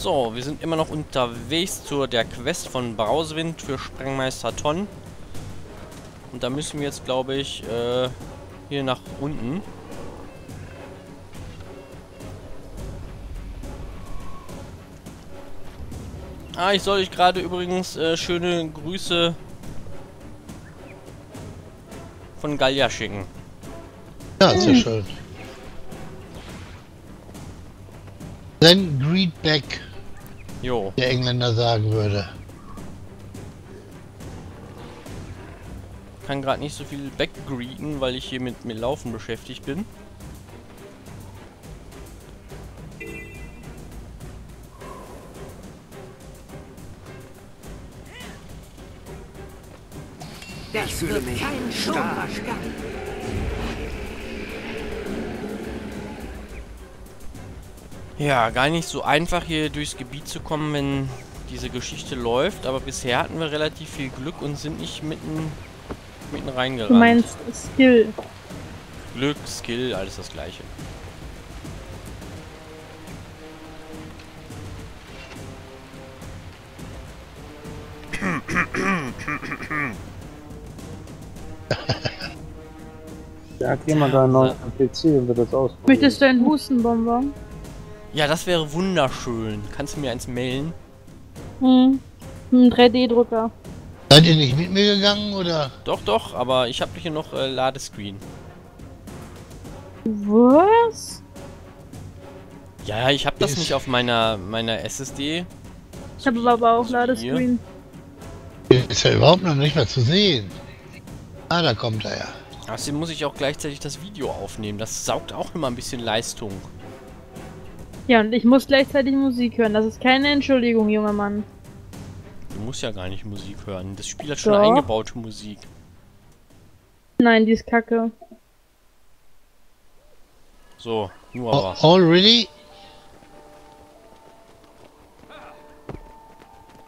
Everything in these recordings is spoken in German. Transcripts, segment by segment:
So, wir sind immer noch unterwegs zu der Quest von Brausewind für Sprengmeister Ton. Und da müssen wir jetzt, glaube ich, äh, hier nach unten. Ah, ich soll euch gerade übrigens äh, schöne Grüße von Gallia schicken. Ja, sehr schön. Then greet back, Jo. der Engländer sagen würde. Kann gerade nicht so viel backgreeten, weil ich hier mit, mit Laufen beschäftigt bin. Ich fühle mich stark. Ja, gar nicht so einfach hier durchs Gebiet zu kommen, wenn diese Geschichte läuft. Aber bisher hatten wir relativ viel Glück und sind nicht mitten, mitten reingerannt. Du meinst Skill. Glück, Skill, alles das gleiche. Ja, geh mal da neu am PC und wird das ausprobieren. Möchtest du einen Hustenbonbon? Ja, das wäre wunderschön. Kannst du mir eins mailen? Hm. Ein 3D-Drucker. Seid ihr nicht mit mir gegangen oder? Doch, doch, aber ich habe hier noch äh, Ladescreen. Was? Ja, ich habe das Ist- nicht auf meiner meiner SSD. Ich habe aber auch Hier. Ladescreen. Ist ja überhaupt noch nicht mehr zu sehen. Ah, da kommt er ja. Außerdem muss ich auch gleichzeitig das Video aufnehmen. Das saugt auch immer ein bisschen Leistung. Ja, und ich muss gleichzeitig Musik hören. Das ist keine Entschuldigung, junger Mann. Du musst ja gar nicht Musik hören. Das Spiel hat schon Doch. eingebaute Musik. Nein, die ist kacke. So, nur Oh, aber. already?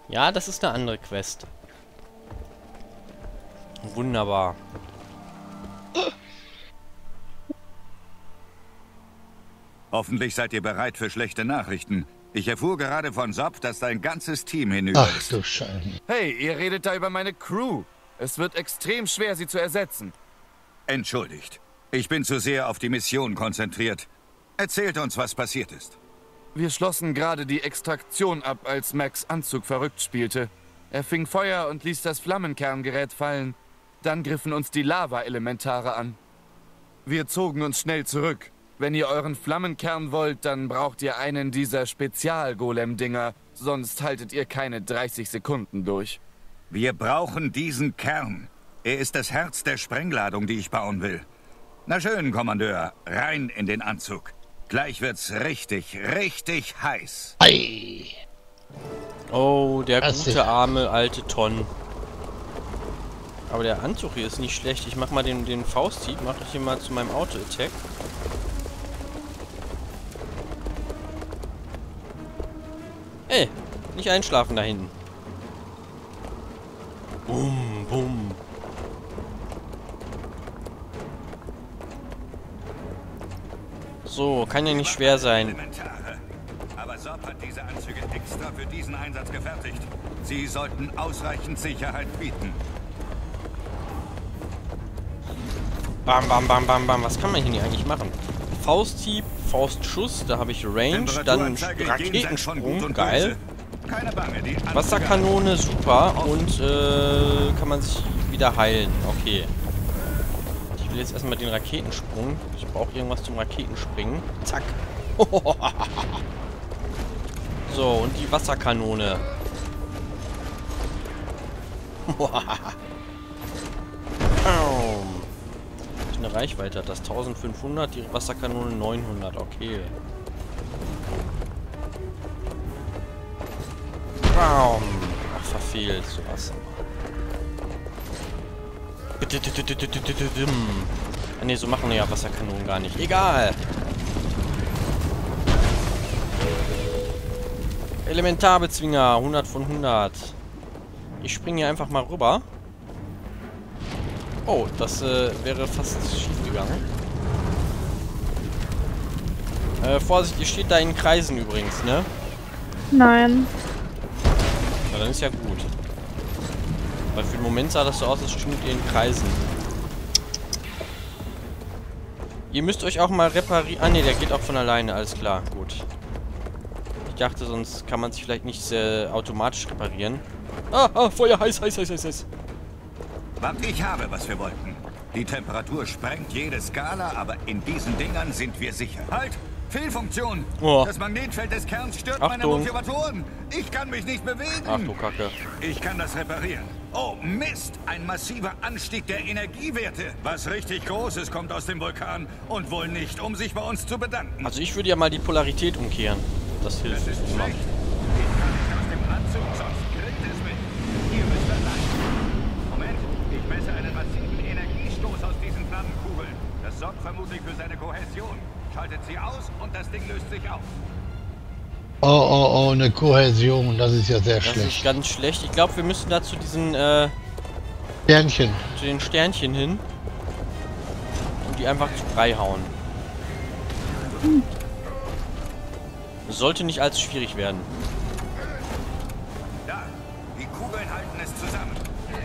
Ja, das ist eine andere Quest. Wunderbar. Hoffentlich seid ihr bereit für schlechte Nachrichten. Ich erfuhr gerade von Sob, dass dein ganzes Team hinüber Ach ist. du Scheiße. Hey, ihr redet da über meine Crew. Es wird extrem schwer, sie zu ersetzen. Entschuldigt. Ich bin zu sehr auf die Mission konzentriert. Erzählt uns, was passiert ist. Wir schlossen gerade die Extraktion ab, als Max Anzug verrückt spielte. Er fing Feuer und ließ das Flammenkerngerät fallen. Dann griffen uns die Lava-Elementare an. Wir zogen uns schnell zurück. Wenn ihr euren Flammenkern wollt, dann braucht ihr einen dieser Spezial-Golem-Dinger, sonst haltet ihr keine 30 Sekunden durch. Wir brauchen diesen Kern. Er ist das Herz der Sprengladung, die ich bauen will. Na schön, Kommandeur. Rein in den Anzug. Gleich wird's richtig, richtig heiß. Ei. Oh, der Das gute arme alte Ton. Aber der Anzug hier ist nicht schlecht. Ich mach mal den, den Fausthieb, mache ich hier mal zu meinem Auto-Attack. Ey, nicht einschlafen da hinten. Bum, bum. So, kann ja nicht schwer sein. Aber Sob hat diese Anzüge extra für diesen Einsatz gefertigt. Sie sollten ausreichend Sicherheit bieten. Bam, bam, bam, bam, bam. Was kann man hier eigentlich machen? Fausthieb, Faustschuss, da habe ich Range, dann Raketensprung, geil. Wasserkanone, super. Und äh, kann man sich wieder heilen. Okay. Ich will jetzt erstmal den Raketensprung. Ich brauche irgendwas zum Raketenspringen. Zack. so, und die Wasserkanone. eine Reichweite hat das 1500, die Wasserkanone 900, okay. Baum. Ach, verfehlt sowas. Ah ne, so machen wir ja Wasserkanonen gar nicht. Egal. Elementarbezwinger, 100 von 100. Ich springe hier einfach mal rüber. Oh, das äh, wäre fast schief gegangen. Äh, Vorsicht, ihr steht da in Kreisen übrigens, ne? Nein. Na, dann ist ja gut. Weil für den Moment sah das so aus, als schwimmt ihr in Kreisen. Ihr müsst euch auch mal reparieren. Ah ne, der geht auch von alleine, alles klar, gut. Ich dachte, sonst kann man sich vielleicht nicht äh, automatisch reparieren. Ah, ah, Feuer, heiß, heiß, heiß, heiß, heiß. Ich habe, was wir wollten. Die Temperatur sprengt jede Skala, aber in diesen Dingern sind wir sicher. Halt! Fehlfunktion! Oh. Das Magnetfeld des Kerns stört meine Achtung. Motivatoren. Ich kann mich nicht bewegen. Ach du Kacke. Ich kann das reparieren. Oh Mist, ein massiver Anstieg der Energiewerte. Was richtig Großes kommt aus dem Vulkan und wohl nicht, um sich bei uns zu bedanken. Also ich würde ja mal die Polarität umkehren. Das hilft Das ist schlecht. Sorgt vermutlich für seine Kohäsion. Schaltet sie aus und das Ding löst sich auf. Oh, oh, oh, eine Kohäsion, das ist ja sehr Das ist schlecht. ganz schlecht. Ich glaube, wir müssen da zu diesen, äh, Sternchen. zu den Sternchen hin. Und die einfach zu Brei hauen. Sollte nicht allzu schwierig werden. Da, die Kugeln halten es zusammen.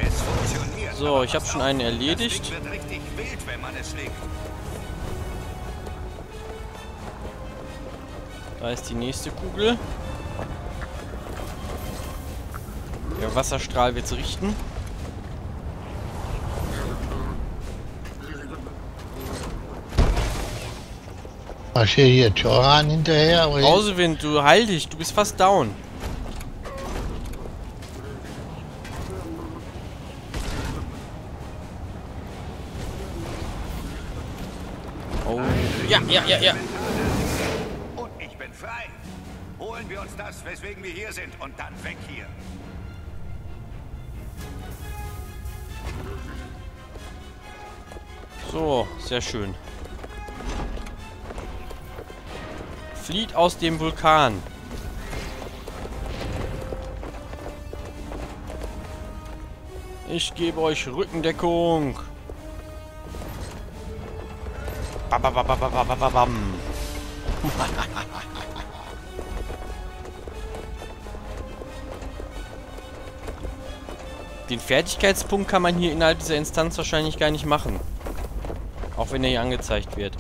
Es funktioniert. So, ich habe schon einen Das erledigt. Ding wird richtig wild, wenn man es schlägt. Da ist die nächste Kugel. Der Wasserstrahl wird's richten. Marschier hier Toran hinterher. aber jetzt- Brausewind, du heil dich, du bist fast down. Oh. Ja, ja, ja, ja. Frei. Holen wir uns das, weswegen wir hier sind, und dann weg hier. So, sehr schön. Flieht aus dem Vulkan. Ich gebe euch Rückendeckung. Bababababababam. Den Fertigkeitspunkt kann man hier innerhalb dieser Instanz wahrscheinlich gar nicht machen. Auch wenn er hier angezeigt wird.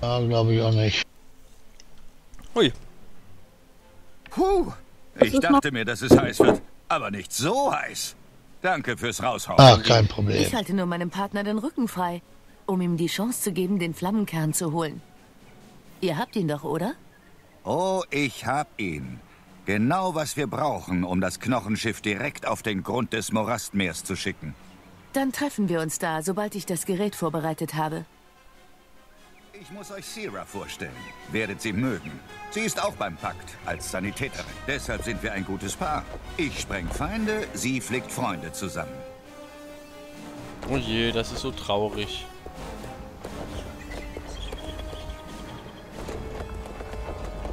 Ja, glaube ich auch nicht. Hui. Puh, ich dachte mir, dass es heiß wird, aber nicht so heiß. Danke fürs Raushauen. Ach, kein Problem. Ich halte nur meinem Partner den Rücken frei, um ihm die Chance zu geben, den Flammenkern zu holen. Ihr habt ihn doch, oder? Oh, ich hab ihn. Genau, was wir brauchen, um das Knochenschiff direkt auf den Grund des Morastmeers zu schicken. Dann treffen wir uns da, sobald ich das Gerät vorbereitet habe. Ich muss euch Sierra vorstellen. Werdet sie mögen. Sie ist auch beim Pakt als Sanitäterin. Deshalb sind wir ein gutes Paar. Ich spreng Feinde, sie flickt Freunde zusammen. Oh je, das ist so traurig.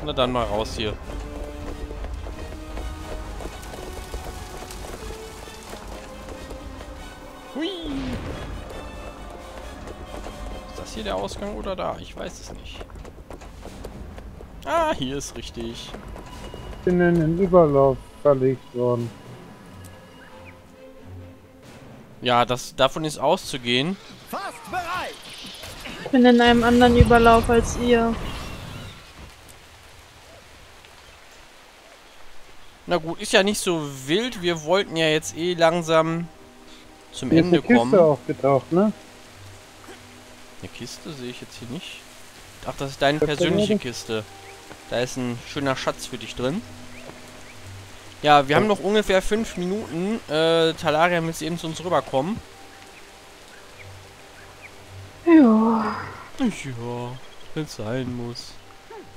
Na dann mal raus hier. Hier der Ausgang oder da? Ich weiß es nicht. Ah, hier ist richtig. Ich bin in den Überlauf verlegt worden. Ja, das davon ist auszugehen. Ich bin in einem anderen Überlauf als ihr. Na gut, ist ja nicht so wild. Wir wollten ja jetzt eh langsam zum ist Ende eine Kiste kommen. aufgetaucht, ne? Eine Kiste sehe ich jetzt hier nicht. Ach, das ist deine persönliche Kiste. Da ist ein schöner Schatz für dich drin. Ja, wir haben noch ungefähr fünf Minuten. Äh, Talaria muss eben zu uns rüberkommen. Ja. Ja, wenn es sein muss.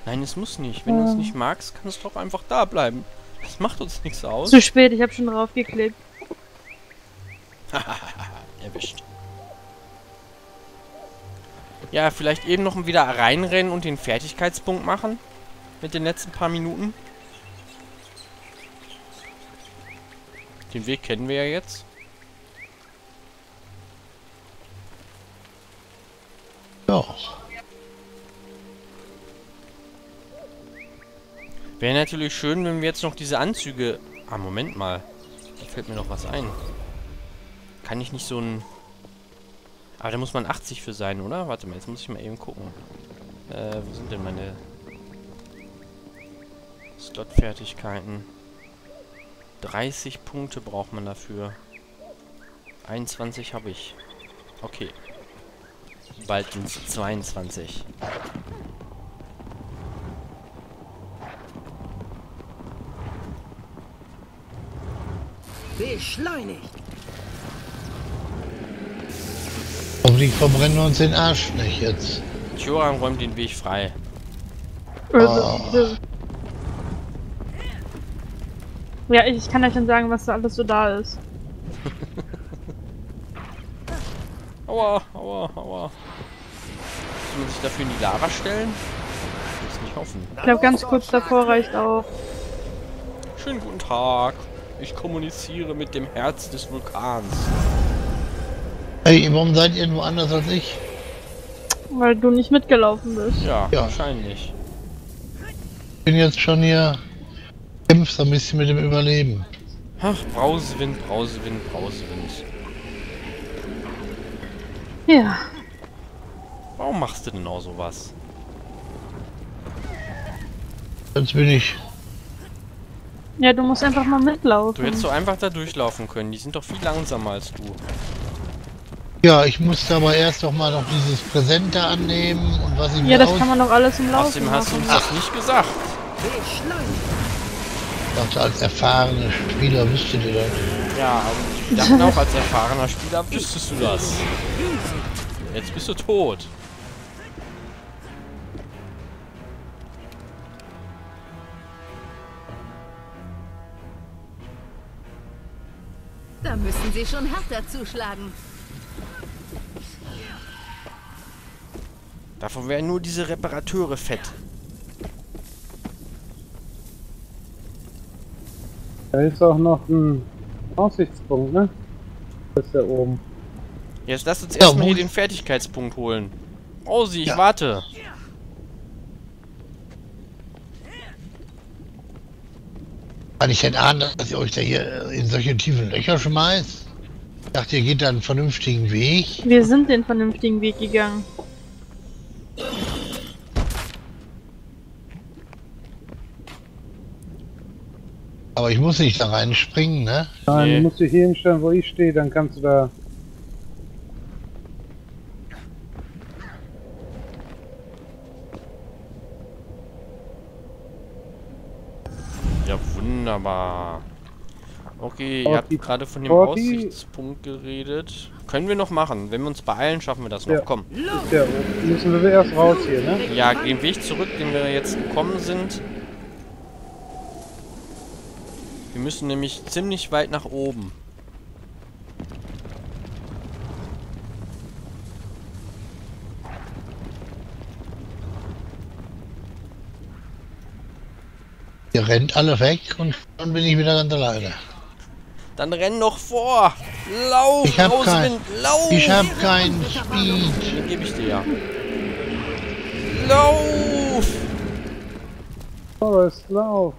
Nein, es muss nicht. Wenn du es nicht magst, kannst du doch einfach da bleiben. Das macht uns nichts aus. Zu spät, ich habe schon drauf geklickt. Erwischt. Ja, vielleicht eben noch wieder reinrennen und den Fertigkeitspunkt machen. Mit den letzten paar Minuten. Den Weg kennen wir ja jetzt. Ja. Wäre natürlich schön, wenn wir jetzt noch diese Anzüge... Ah, Moment mal. Da fällt mir noch was ein. Kann ich nicht so ein... Aber da muss man 80 für sein, oder? Warte mal, jetzt muss ich mal eben gucken. Äh, wo sind denn meine... Slot-Fertigkeiten? 30 Punkte braucht man dafür. 21 habe ich. Okay. Bald sind es 22. Beschleunigt. Hoffentlich verbrennen wir uns den Arsch nicht jetzt. Joran räumt den Weg frei. Oh. Ja, ich kann euch dann sagen, was da alles so da ist. Aua, aua, aua. Muss man sich dafür in die Lava stellen? Ich will nicht hoffen. Ich glaube, ganz kurz davor reicht auch. Schönen guten Tag. Ich kommuniziere mit dem Herz des Vulkans. Hey, warum seid ihr nur anders als ich? Weil du nicht mitgelaufen bist. Ja, Ja. wahrscheinlich. Ich bin jetzt schon hier. Kämpft ein bisschen mit dem Überleben. Ach, Brausewind, Brausewind, Brausewind. Ja. Warum machst du denn auch sowas? Jetzt bin ich. Ja, du musst einfach mal mitlaufen. Du hättest so einfach da durchlaufen können. Die sind doch viel langsamer als du. Ja, ich musste aber erst doch mal noch dieses Präsent da annehmen und was ich ja, mir das kann man doch alles im Laufen Außerdem hast du uns machen. das nicht gesagt. Beschleunigt. dachte, als erfahrener Spieler wüsstet ihr das. Ja, aber ich dachte auch als erfahrener Spieler wüsstest du das. Jetzt bist du tot. Da müssen Sie schon härter zuschlagen. Davon wären nur diese Reparateure fett. Da ist auch noch ein Aussichtspunkt, ne? Das ist da oben. Jetzt lass uns Ja, erstmal hier den Fertigkeitspunkt holen. Rosi, ich Ja. warte. Kann ich denn ahnen, dass ihr euch da hier in solche tiefen Löcher schmeißt? Ich dachte, ihr geht da einen vernünftigen Weg. Wir sind den vernünftigen Weg gegangen. Aber ich muss nicht da reinspringen, ne? Nein, Nee. du musst dich hier hinstellen, wo ich stehe, dann kannst du da. Ja, wunderbar. Okay, ihr habt gerade von dem Forty- Aussichtspunkt geredet. Können wir noch machen. Wenn wir uns beeilen, schaffen wir das noch. Ja. Komm. Oben. Müssen wir erst raus hier, ne? Ja, den Weg zurück, den wir jetzt gekommen sind. Wir müssen nämlich ziemlich weit nach oben. Ihr rennt alle weg und dann bin ich wieder ganz alleine. Dann renn noch vor! Lauf! Ich hab Rauswind, lauf! Ich hab keinen Speed. Den gebe ich dir ja. Lauf! Forrest, lauf!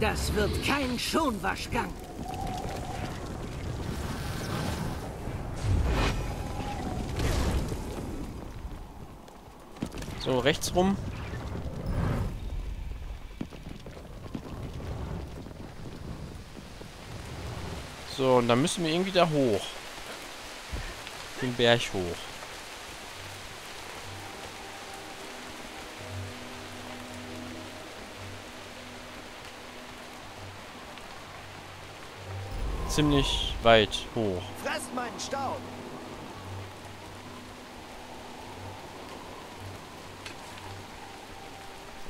Das wird kein Schonwaschgang. So, rechts rum. So, und dann müssen wir irgendwie da hoch. Den Berg hoch. Ziemlich weit hoch. Fresst meinen Staub.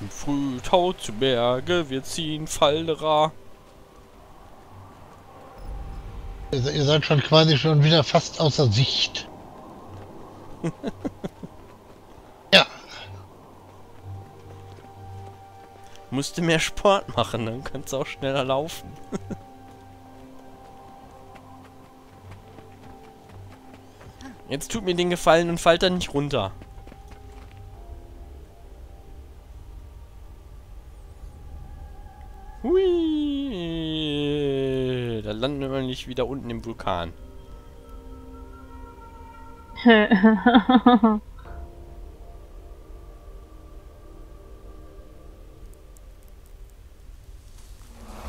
Im Frühtau zu Berge, wir ziehen Fallera. Ihr, se- ihr seid schon quasi schon wieder fast außer Sicht. ja, Musste mehr Sport machen, dann könntest du auch schneller laufen. Jetzt tut mir den Gefallen und fallt dann nicht runter. Hui. Da landen wir nicht wieder unten im Vulkan.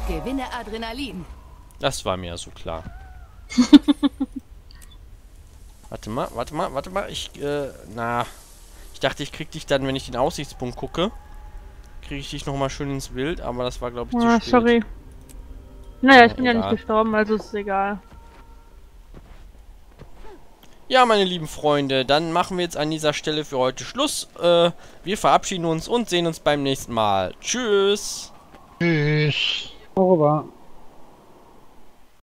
Gewinne Adrenalin. Das war mir ja so klar. warte mal, warte mal, warte mal. Ich, äh, na. Ich dachte, ich krieg dich dann, wenn ich den Aussichtspunkt gucke. Kriege ich dich nochmal schön ins Bild, aber das war, glaube ich, zu ah, spät. sorry. Naja, ich bin ja nicht egal. gestorben, also ist egal. Ja, meine lieben Freunde, dann machen wir jetzt an dieser Stelle für heute Schluss. Äh, wir verabschieden uns und sehen uns beim nächsten Mal. Tschüss. Tschüss. Au revoir.